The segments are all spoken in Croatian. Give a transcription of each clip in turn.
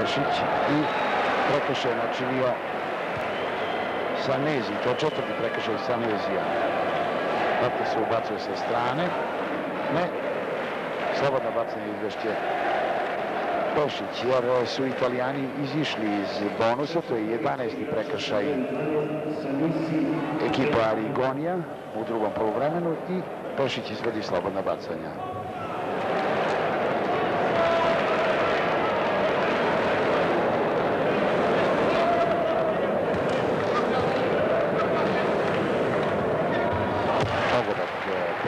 Pešić i prekršaj načinio Sanezi, to je četvrti prekršaj Sanezija. Dakle se ubacuje sa strane. Ne. Slobodno bacanje izvešće Pešić, jer su italijani izišli iz bonusa, to je 11. prekršaj ekipa Arigonija u drugom poluvremenu i Pešić izvodi slobodna bacanja. Pogodak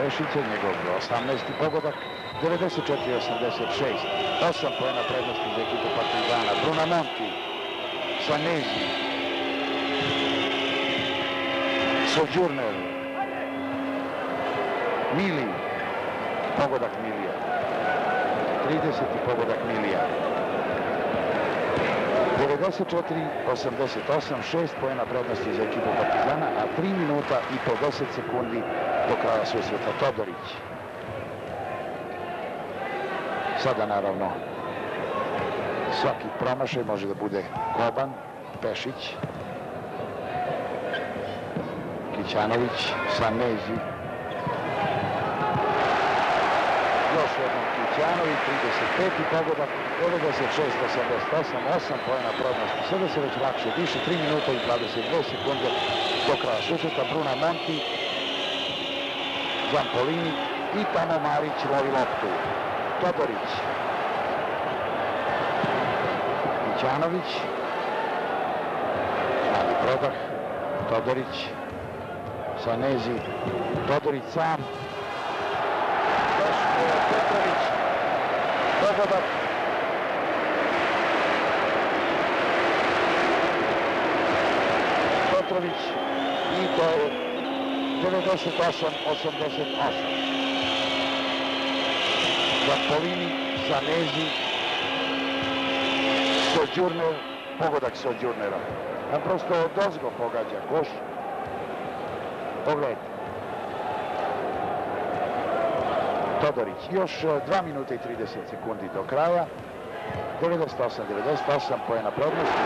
Pešića, njegov 18. pogodak, 94-86. 8 pojena prednosti za ekipu Partizana. Brunamonti, Sanezi, Sojourner, Mili, pogodak Milija. 30. pogodak Milija. 94-88, 6 pojena prednosti za ekipu Partizana, a 3 minuta i 50 sekundi do kraja susreta Todorić. Sada naravno svaki promašaj može da bude Koban, Pešić, Kićanović, Sanezi. Još jednom Kićanović, 35. pogodak, 96-88, 8 pojena prednosti. Sada se već lakše diše, 3 minuta i 22 sekunde do kraja susreta. Bruna Monti, Zampolini i tamo Marić lovi loptu. Todorić. Mićanović. Mali prodah. Todorić. Sanezi. Todorić sam. Petrović. Pogodak. Petrović. I to 98-88. Zampolini, Zanezi, Sođurner, pogodak Sođurnera. On prosto dozgo pogađa koš. Pogledajte. Todorić, još 2 minuta i 30 sekundi do kraja. 98-98 pojena prednosti.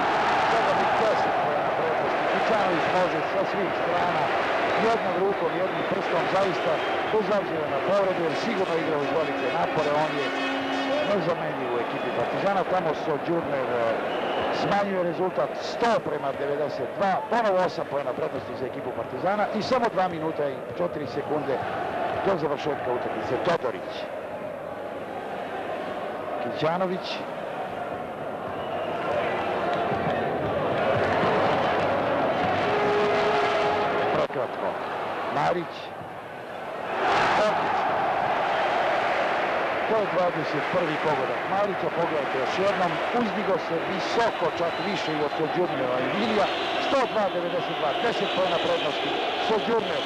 Todorić 10 pojena prednosti. Kućanović može sa svih strana jednom rukom, jednim prstom, zaista bez obzira na povredu, jer sigurno igra uz velike napore, on je nezamenljiv u ekipi Partizana, tamo Sođurner smanjuje rezultat 100 prema 92, ponovo 8 pojena prednosti za ekipu Partizana i samo 2 minuta i 4 sekunde do završetka utakmice. Todorić, Kićanović, Marić. Odlično. To je 21. pogodak Marića. Pogledajte još jednom. Uzdigo se visoko, čak više i od Sođurnjeva i Milija. 102-92. 10 pojena prednosti. Sođurnjev.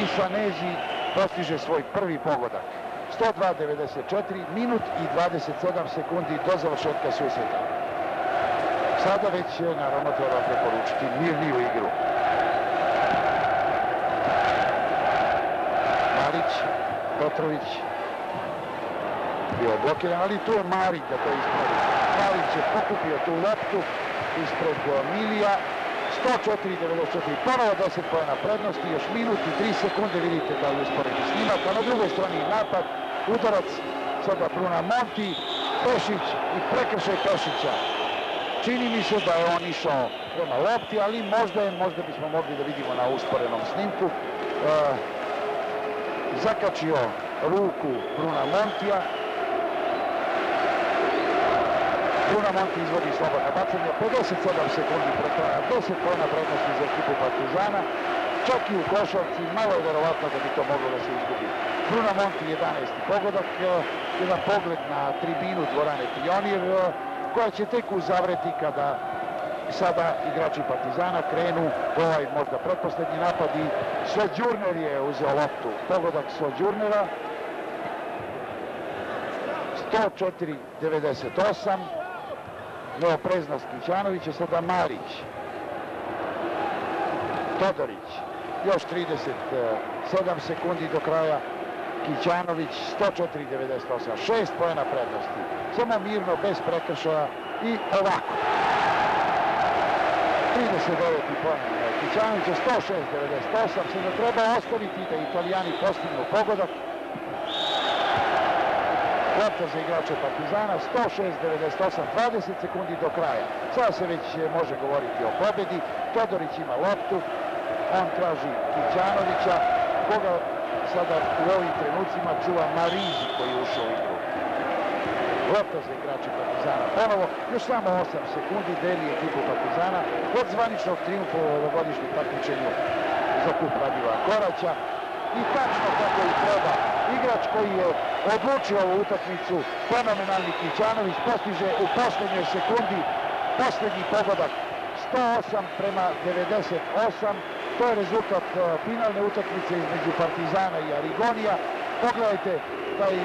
I Sanezi postiže svoj prvi pogodak. 102-94, minut i 27 sekundi do završetka susreta. Sada već naravno treba preporučiti mirniju igru. Marić, Petrović, bio blokiran, ali tu je Marić da to ispravi. Marić je pokupio tu loptu ispred Milija. 104-94, ponovo 10 pojena prednosti, još minut i 3 sekunde, vidite da je usporedni snimak, a na drugoj strani napad, udarac, sada Bruna Monti, Pešić i prekršaj Pešića. Čini mi se da je on išao prema lopti, ali možda je, možda bismo mogli da vidimo na usporenom snimku, e, zakačio ruku Bruna Montija. Bruna Monti izvodi slobodno bacanje, 57 sekundi pre kraja, 10 pojena prednosti za ekipu Partizana, čak i u košarci, malo je verovatno da bi to moglo da se izgubi. Bruna Monti 11. pogodak, jedan pogled na tribinu dvorane Pionir, e, koja će tek uzavreti kada sada igrači Partizana krenu ovaj možda pretposlednji napad i Sođurner je uzeo loptu. Pogodak Sođurnera 104-98 neopreznost Kićanovića, sada Marić Todorić još 37 sekundi do kraja Kićanović 104-98, 6 pojena prednosti. Samo mirno, bez prekršaja i ovako. 39. poen Kićanovića, 106-98, sada treba ostaviti da italijani postignu pogodak. Lopta za igrače Partizana, 106-98, 20 sekundi do kraja. Sada se već može govoriti o pobedi. Todorić ima loptu, on traži Kićanovića, koga sada u ovim trenucima čuva Marizi koji je ušao. Lopta za igrače Partizana ponovo, još samo 8 sekundi deli ekipu Partizana od zvaničnog triumfa u ovogodišnjem takmičenju za kup Radiva Koraća i tačno kako i treba. Igrač koji je odlučio ovu utakmicu, fenomenalni Kićanović, postiže u posljednjoj sekundi posljednji pogodak 108 prema 98. To je rezultat finalne utakmice između Partizana i Arigonija. Pogledajte taj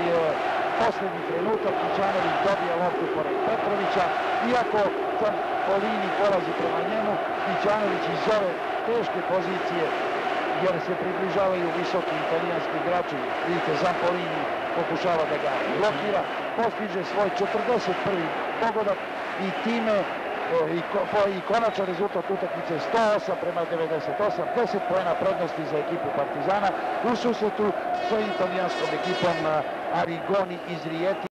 posljednji trenutak Kićanović dobija loptu pored Petrovića. Iako Zampolini polazi prema njemu, Kićanović iz ove teške pozicije jer se približavaju visoki italijanski igrači. Vidite, Zampolini pokušava da ga blokira, postiže svoj 41. pogodak i time i, i konačan rezultat utakmice 108 prema 98, 10 pojena prednosti za ekipu Partizana u susretu sa italijanskom ekipom Arigoni iz Rijeti.